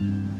嗯。